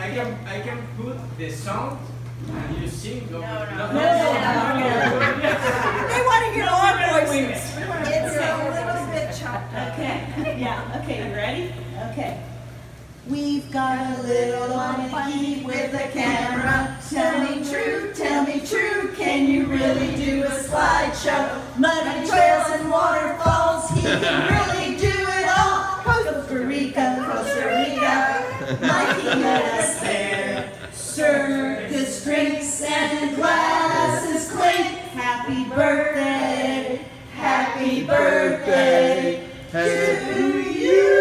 I can I can put the sound and you sing. No, no, no. no. They want to hear our voices. It's a little bit chopped up. Okay, yeah, okay, you ready? Okay. We've got a little monkey with a camera. Tell me true, tell me true, can you really do a slideshow? Muddy trails and waterfalls, he can really liking us there. Circus drinks and glasses clink. Happy birthday, happy birthday to you.